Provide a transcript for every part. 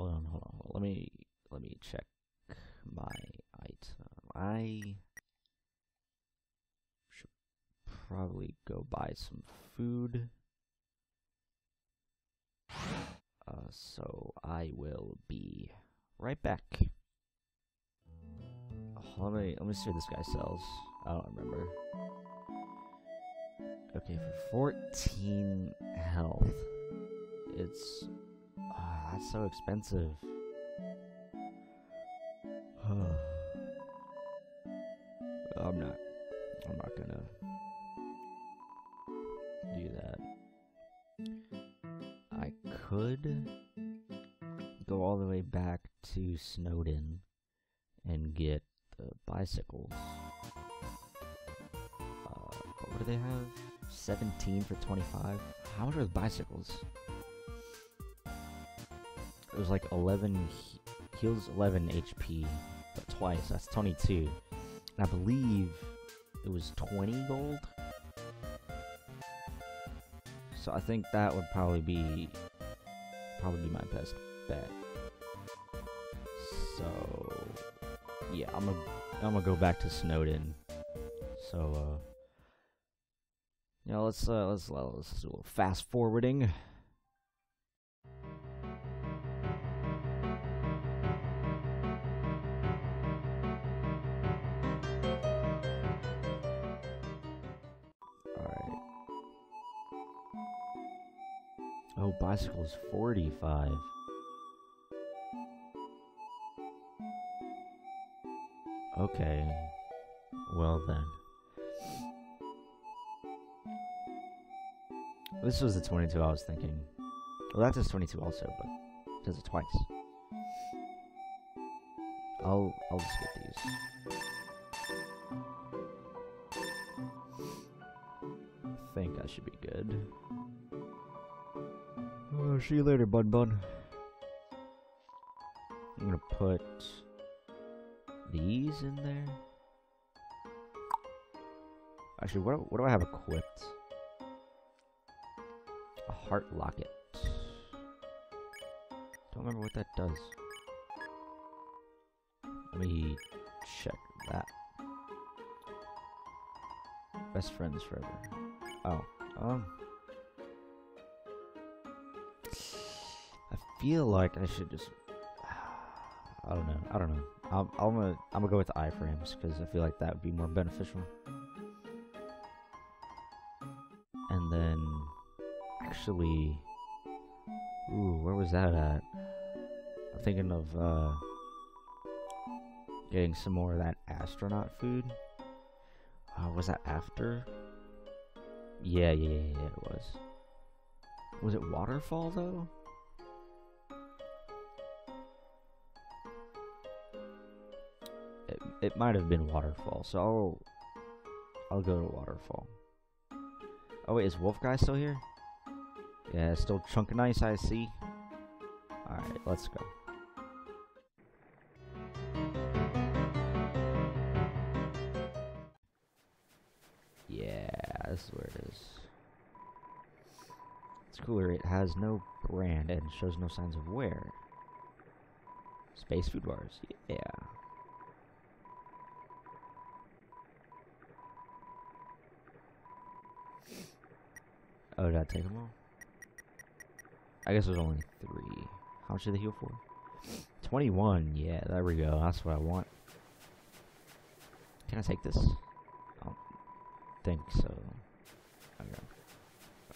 Hold on, hold on. Let me let me check my item. I should probably go buy some food. Uh, so I will be right back. Let me let me see what this guy sells. I don't remember. Okay, for 14 health, it's ah, that's so expensive. I'm not. I'm not gonna do that. I could go all the way back to Snowdin and get the Bisicles. Uh, what do they have? 17 for 25? How much are the Bisicles? It was like 11, he- heals 11 HP, but twice, that's 22. And I believe it was 20 gold? So I think that would probably be, probably be my best bet. So, yeah, I'm gonna, I'm gonna go back to Snowdin. So, uh, you know, let's uh, let's let's do a little fast forwarding. Oh, Bisicle's forty-five. Okay. Well then. This was the 22 I was thinking. Well, that does 22 also, but it does it twice. I'll I'll just get these. I think I should be good. Oh, see you later, bud bud. I'm gonna put these in there. Actually, what what do I have equipped? A heart locket. Don't remember what that does. Let me check that. Best friends forever. Oh, um. Feel like I should just. I don't know. I don't know. I'm, I'm gonna I'm gonna go with the iframes because I feel like that would be more beneficial. And then, actually, ooh, where was that at? I'm thinking of uh, getting some more of that astronaut food. Uh, was that after? Yeah, yeah, yeah, yeah, it was. Was it waterfall though? It, might have been waterfall, so I'll I'll go to waterfall. Oh wait, is Wolf guy still here? Yeah, still chunk of ice I see. Alright, let's go. Yeah, this is where it is. It's cooler, it has no brand and shows no signs of wear. Space food bars, yeah. Oh, did I take them all? I guess there's only three. How much did they heal for? 21, yeah, there we go. That's what I want. Can I take this? I don't think so. Okay.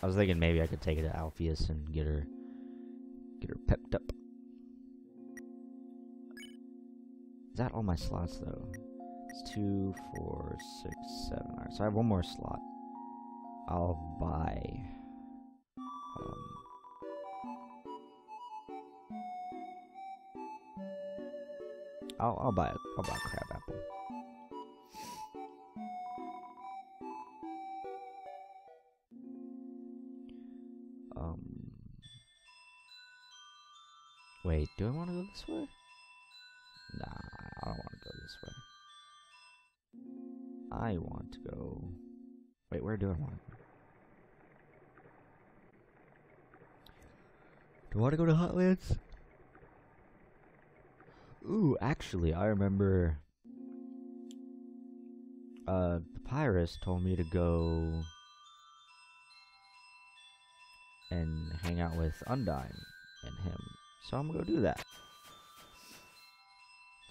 I was thinking maybe I could take it to Alphys and get her get her pepped up. Is that all my slots though? It's two, four, six, seven. Alright, so I have one more slot. I'll buy I'll I'll buy a, I'll buy a crab apple. Um. Wait, do I want to go this way? Nah, I don't want to go this way. I want to go. Wait, where do I want to go? Do I want to go to Hotlands? Ooh, actually, I remember. Uh, Papyrus told me to go and hang out with Undyne and him, so I'm gonna go do that.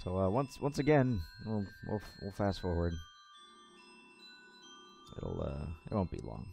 So uh, once once again, we'll we'll, we'll fast forward. It'll uh, it won't be long.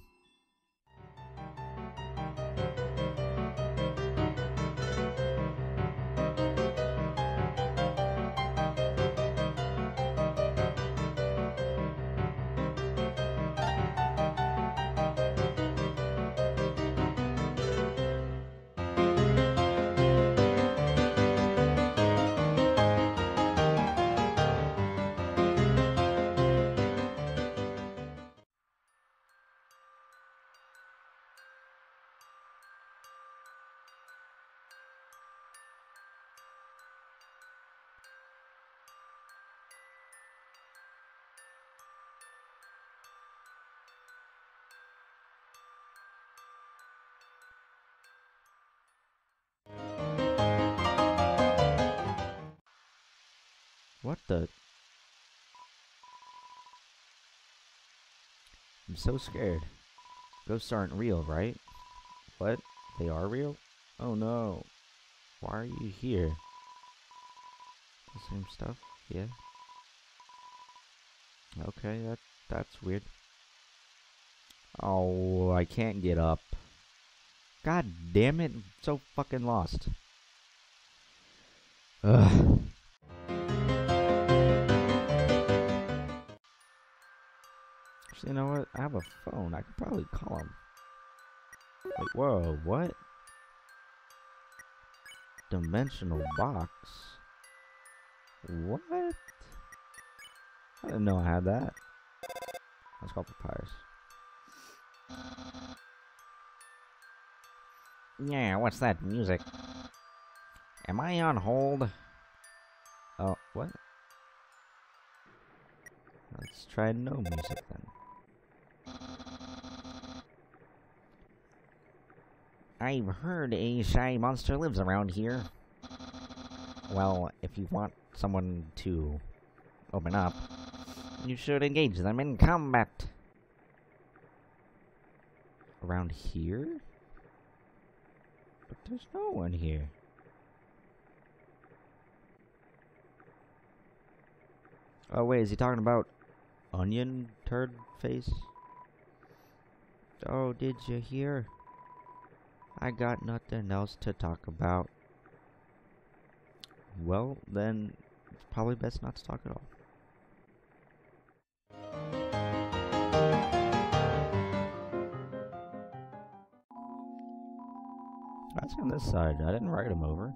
The? I'm so scared. Ghosts aren't real, right? What? They are real? Oh no. Why are you here? The same stuff? Yeah. Okay, that that's weird. Oh, I can't get up. God damn it, I'm so fucking lost. Ugh. You know what? I have a phone. I could probably call him. Wait, whoa, what? Dimensional box? What? I didn't know I had that. Let's call Papyrus. Yeah, what's that music? Am I on hold? Oh, what? Let's try no music then. I've heard a shy monster lives around here. Well, if you want someone to open up, you should engage them in combat. Around here? But there's no one here. Oh wait, is he talking about onion turd face? Oh, did you hear? I got nothing else to talk about. Well, then it's probably best not to talk at all. That's on this side. I didn't write him over.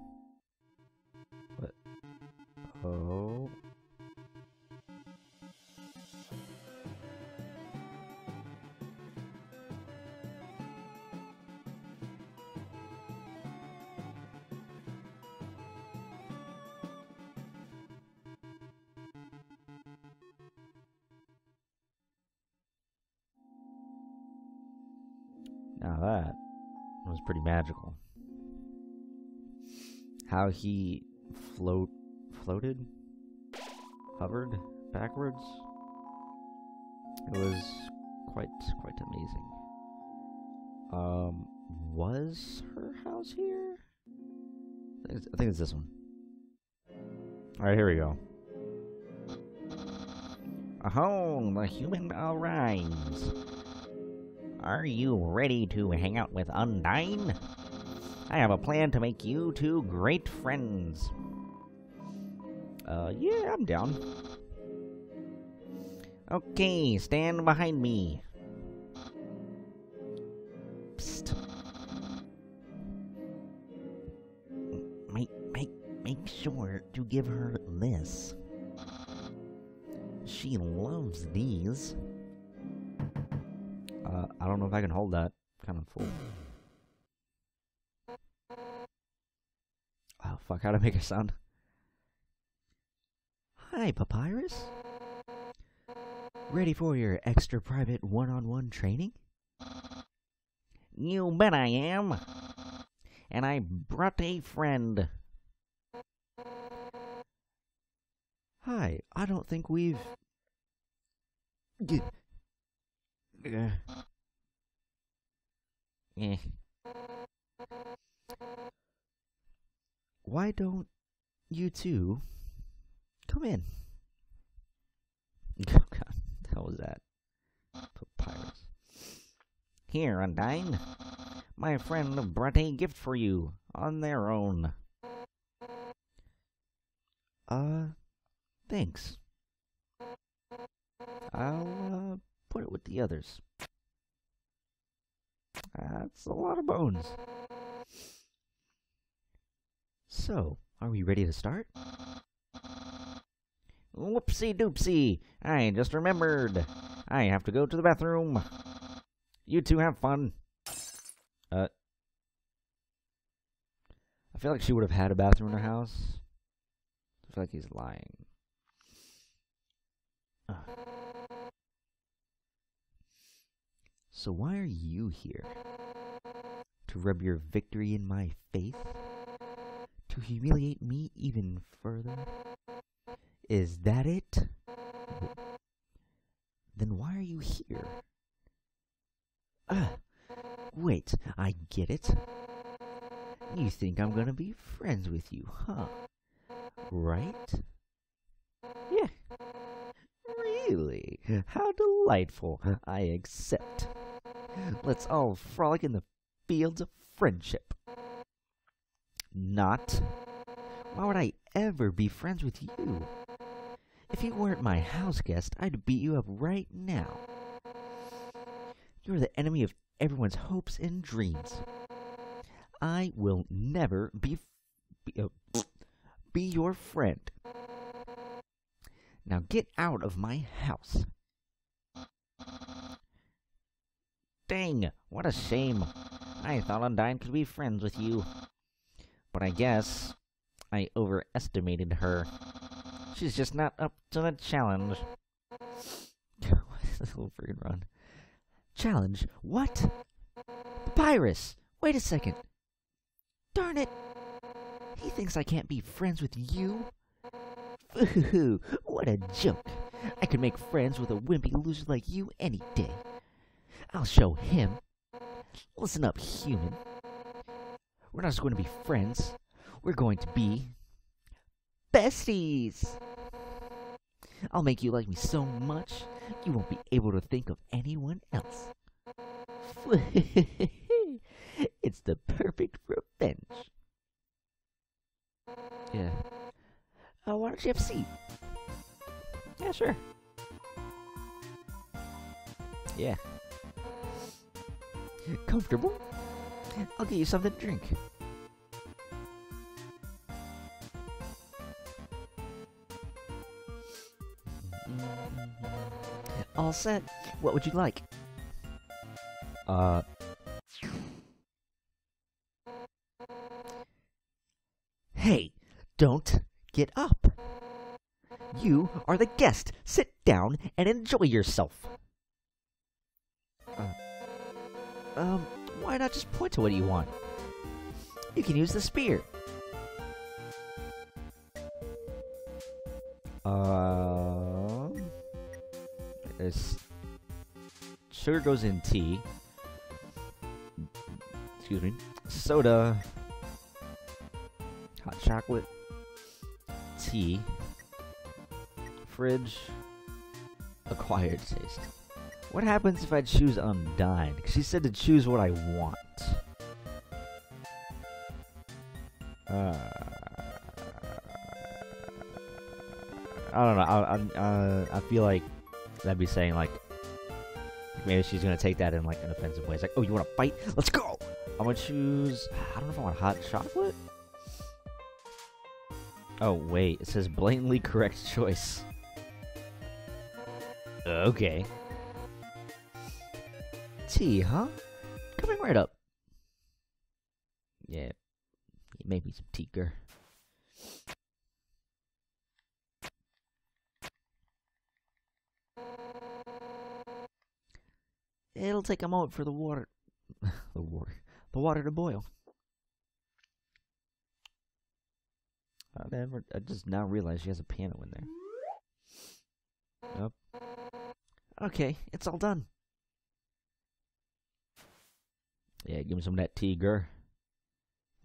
Now that was pretty magical. How he float floated, hovered backwards. It was quite quite amazing. Um, was her house here? I think it's, I think it's this one. All right, here we go. A home, the human arrives. Are you ready to hang out with Undyne? I have a plan to make you two great friends. Uh, yeah, I'm down. Okay, stand behind me. I can hold that. Kind of full. Oh, fuck. How to make a sound? Hi, Papyrus. Ready for your extra private one on one training? You bet I am. And I brought a friend. Hi, I don't think we've. G- uh, eh. Why don't you two come in? Oh god, hell was that? Papyrus. Here, Undyne. My friend brought a gift for you on their own. Uh, thanks. I'll uh, put it with the others. That's a lot of bones. So, are we ready to start? Whoopsie doopsie! I just remembered. I have to go to the bathroom. You two have fun. Uh. I feel like she would have had a bathroom in her house. I feel like he's lying. Ugh. So why are you here? To rub your victory in my face? To humiliate me even further? Is that it? Then why are you here? Ah, wait, I get it. You think I'm gonna be friends with you, huh? Right? Yeah. Really? How delightful. I accept. Let's all frolic in the fields of friendship. Not. Why would I ever be friends with you? If you weren't my house guest, I'd beat you up right now. You're the enemy of everyone's hopes and dreams. I will never be be, uh, be your friend. Now get out of my house. Dang, what a shame. I thought Undyne could be friends with you. But I guess I overestimated her. She's just not up to the challenge. what is this little freaking run? Challenge? What? Papyrus! Wait a second. Darn it! He thinks I can't be friends with you? Ooh, what a joke. I could make friends with a wimpy loser like you any day. I'll show him. Listen up, human. We're not just going to be friends. We're going to be besties. I'll make you like me so much, you won't be able to think of anyone else. it's the perfect revenge. Yeah. Uh, why don't you have a seat? Yeah, sure. Yeah. Comfortable? I'll get you something to drink. All set. What would you like? Uh. Hey, don't get up. You are the guest. Sit down and enjoy yourself. Um, why not just point to what you want? You can use the spear. Um, this sugar goes in tea. Excuse me. Soda. Hot chocolate. Tea. Fridge. Acquired taste. What happens if I choose Undyne? Because she said to choose what I want. Uh, I don't know. I, I, uh, I feel like that'd be saying like maybe she's gonna take that in like an offensive way. It's like, oh, you want to fight? Let's go. I'm gonna choose. I don't know if I want hot chocolate. Oh wait, it says blatantly correct choice. Okay. Tea, huh? Coming right up. Yeah, maybe some tea, girl. It'll take a moment for the water, the water, the water to boil. Oh, I never, I just now realized she has a piano in there. Yep. Okay, it's all done. Yeah, give me some of that tea, girl.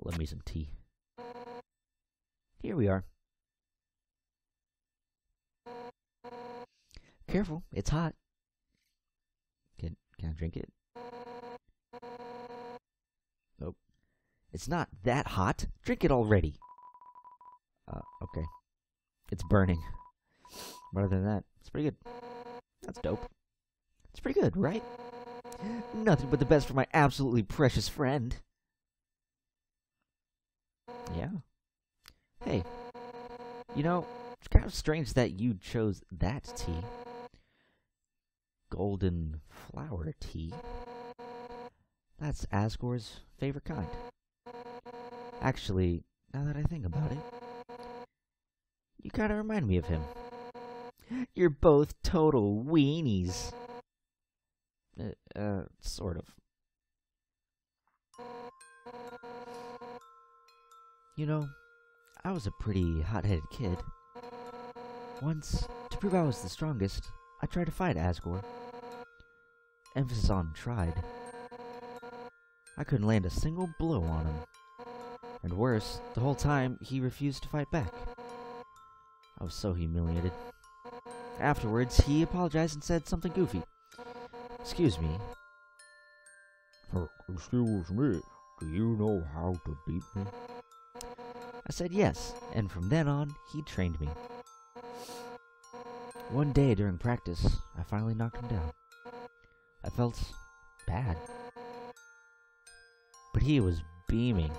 Love me some tea. Here we are. Careful, it's hot. Can can I drink it? Nope. It's not that hot. Drink it already. Uh, okay. It's burning. But other than that, it's pretty good. That's dope. It's pretty good, right? Nothing but the best for my absolutely precious friend. Yeah. Hey, you know, it's kind of strange that you chose that tea. Golden flower tea. That's Asgore's favorite kind. Actually, now that I think about it, you kind of remind me of him. You're both total weenies. Uh, uh, sort of. You know, I was a pretty hot-headed kid. Once, to prove I was the strongest, I tried to fight Asgore. Emphasis on tried. I couldn't land a single blow on him. And worse, the whole time, he refused to fight back. I was so humiliated. Afterwards, he apologized and said something goofy. Excuse me. Excuse me, do you know how to beat me? I said yes, and from then on, he trained me. One day during practice, I finally knocked him down. I felt bad. But he was beaming.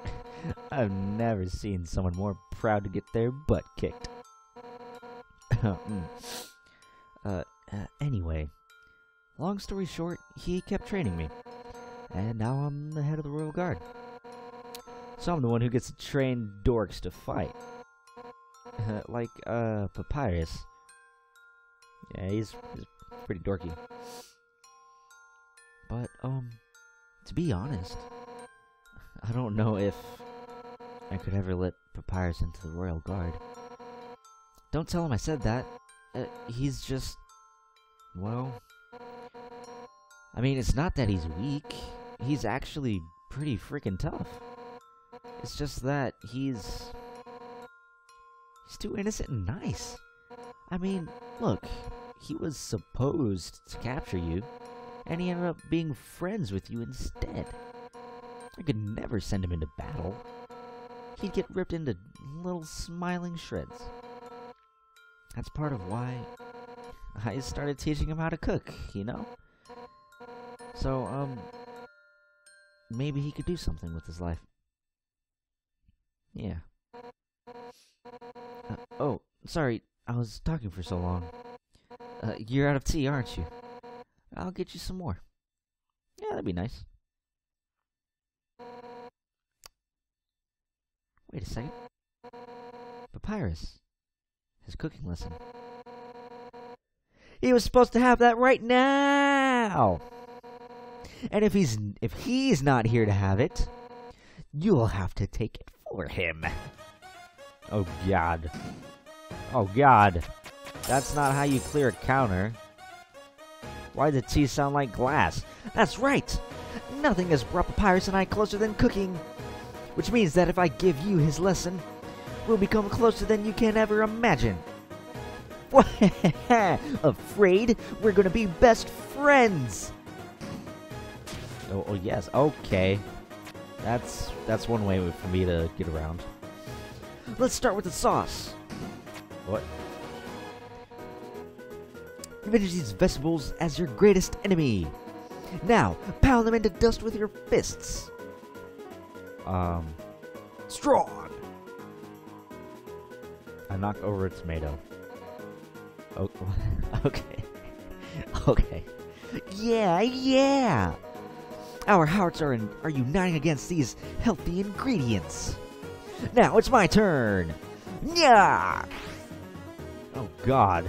I've never seen someone more proud to get their butt kicked. Uh, uh, anyway, long story short, he kept training me. And now I'm the head of the Royal Guard. So I'm the one who gets to train dorks to fight. like, uh, Papyrus. Yeah, he's, he's pretty dorky. But, um, to be honest, I don't know if I could ever let Papyrus into the Royal Guard. Don't tell him I said that. Uh, he's just... Well... I mean, it's not that he's weak. He's actually pretty freaking tough. It's just that he's... He's too innocent and nice. I mean, look, he was supposed to capture you, and he ended up being friends with you instead. I could never send him into battle. He'd get ripped into little smiling shreds. That's part of why I started teaching him how to cook, you know? So, um, maybe he could do something with his life. Yeah. Uh, oh, sorry, I was talking for so long. Uh, you're out of tea, aren't you? I'll get you some more. Yeah, that'd be nice. Wait a second. Papyrus. His cooking lesson. He was supposed to have that right now. And if he's if he's not here to have it, you'll have to take it for him. Oh god. Oh god. That's not how you clear a counter. Why does tea sound like glass? That's right! Nothing has brought Papyrus and I closer than cooking. Which means that if I give you his lesson, we'll become closer than you can ever imagine. What? Afraid we're gonna be best friends. Oh, oh yes, okay. That's that's one way for me to get around. Let's start with the sauce. What? Envisage these vegetables as your greatest enemy. Now, pound them into dust with your fists. Um, strong. I knock over a tomato. Oh, okay. okay. Yeah, yeah. Our hearts are in, are uniting against these healthy ingredients. Now it's my turn. Yeah. Oh God.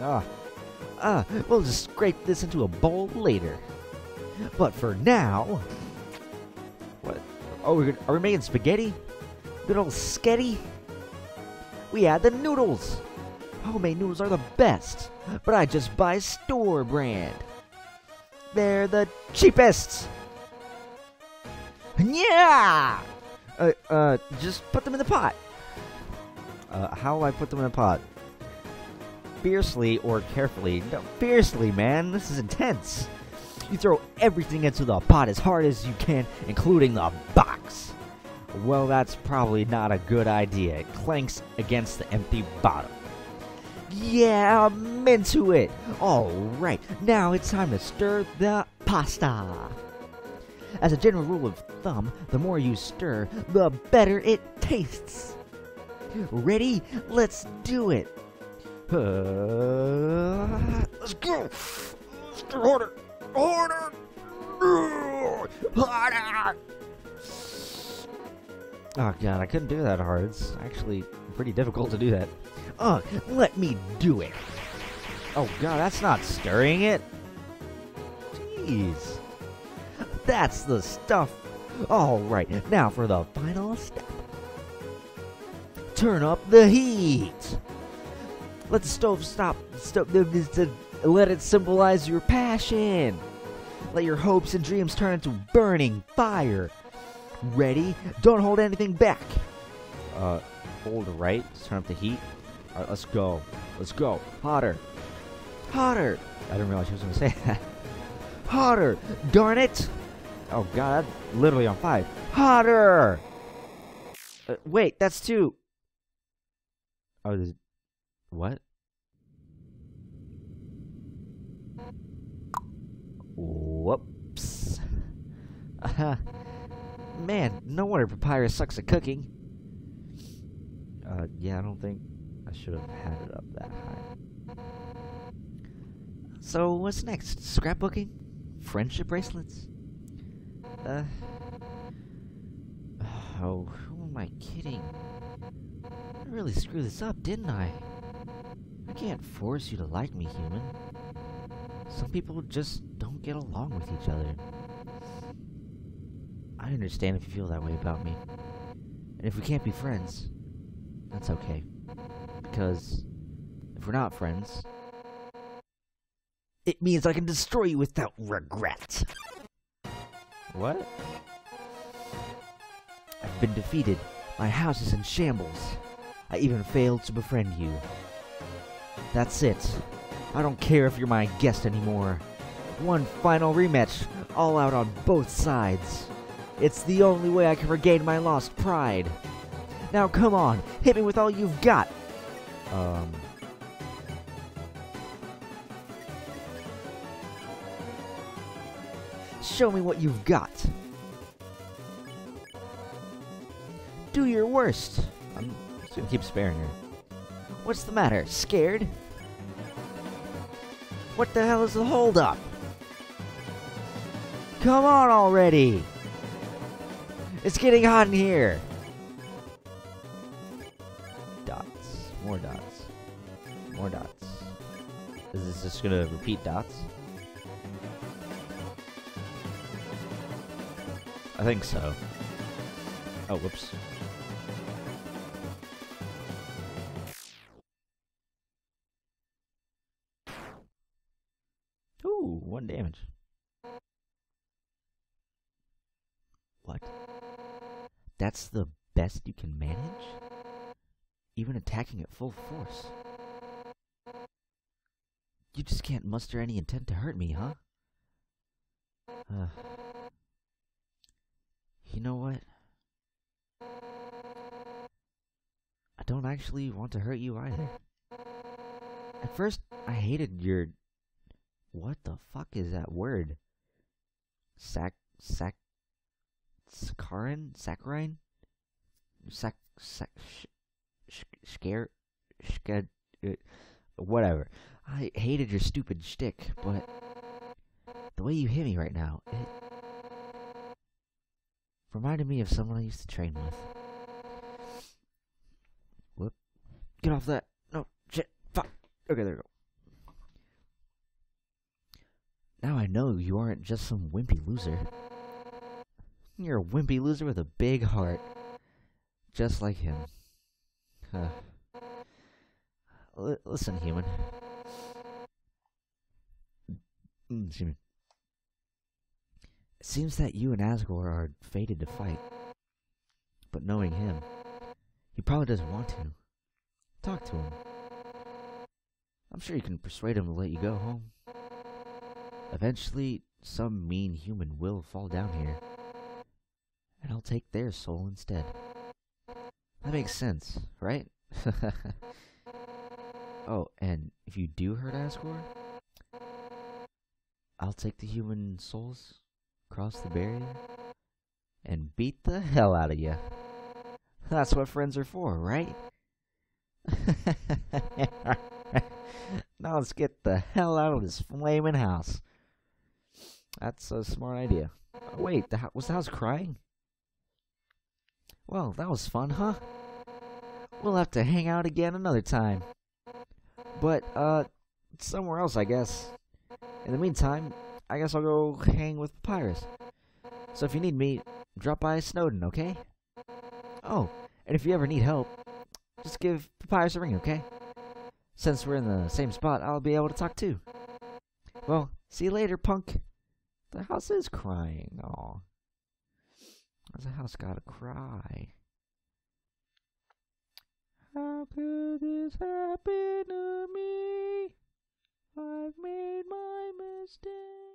Ah. Ah, we'll just scrape this into a bowl later. But for now... What? Oh, we're are we making spaghetti? Good old sketty? We add the noodles. Homemade noodles are the best, but I just buy store brand. They're the cheapest. Yeah! Uh, uh, just put them in the pot. Uh, how I put them in a pot? Fiercely or carefully? No, fiercely, man. This is intense. You throw everything into the pot as hard as you can, including the box. Well, that's probably not a good idea. It clanks against the empty bottom. Yeah, I'm into it. Alright, now it's time to stir the pasta. As a general rule of thumb, the more you stir, the better it tastes. Ready? Let's do it. Uh, let's go. Stir harder. Harder. Harder. Oh god, I couldn't do that hard. It's actually pretty difficult to do that. Uh, let me do it. Oh god, that's not stirring it. Jeez. That's the stuff. Alright, now for the final step. Turn up the heat. Let the stove stop. Stop. Let it symbolize your passion. Let your hopes and dreams turn into burning fire. Ready? Don't hold anything back. Uh, hold right. Turn up the heat. All right, let's go. Let's go. Hotter. Hotter. I didn't realize she was going to say that. Hotter. Darn it. Oh god, that's literally on five. Hotter. Uh, wait, that's two. Oh, there's what? Whoops. Man, no wonder Papyrus sucks at cooking. Uh, yeah, I don't think I should have had it up that high. So, what's next? Scrapbooking? Friendship bracelets? Uh. Oh, who am I kidding? I really screwed this up, didn't I? I can't force you to like me, human. Some people just don't get along with each other. I understand if you feel that way about me. And if we can't be friends, that's okay. Because if we're not friends, it means I can destroy you without regret. What? I've been defeated. My house is in shambles. I even failed to befriend you. That's it. I don't care if you're my guest anymore. One final rematch, all out on both sides. It's the only way I can regain my lost pride. Now come on, hit me with all you've got. Um. Show me what you've got. Do your worst. I'm just gonna keep sparing her. What's the matter? Scared? What the hell is the holdup? Come on already! It's getting hot in here! This just gonna repeat dots? I think so. Oh, whoops. Ooh, one damage. What? That's the best you can manage? Even attacking at full force? You just can't muster any intent to hurt me, huh? Uh, you know what? I don't actually want to hurt you either. At first, I hated your what the fuck is that word? Sac sac saccharin saccharine sac sac sh, sh, scare sh, whatever. I hated your stupid shtick, but the way you hit me right now, it reminded me of someone I used to train with. Whoop! Get off that! No shit! Fuck! Okay, there we go. Now I know you aren't just some wimpy loser. You're a wimpy loser with a big heart. Just like him. Huh. L- listen, human. Mm, excuse me. It seems that you and Asgore are fated to fight. But knowing him, he probably doesn't want to. Talk to him. I'm sure you can persuade him to let you go home. Eventually, some mean human will fall down here, and I'll take their soul instead. That makes sense, right? oh, and if you do hurt Asgore, I'll take the human souls, cross the barrier, and beat the hell out of you. That's what friends are for, right? now let's get the hell out of this flaming house. That's a smart idea. Oh, wait, the was the house crying? Well, that was fun, huh? We'll have to hang out again another time. But, uh, somewhere else, I guess. In the meantime, I guess I'll go hang with Papyrus. So if you need me, drop by Snowdin, okay? Oh, and if you ever need help, just give Papyrus a ring, okay? Since we're in the same spot, I'll be able to talk too. Well, see you later, punk. The house is crying. Aw. The house gotta cry? How could this happen to me? I've made my mistake.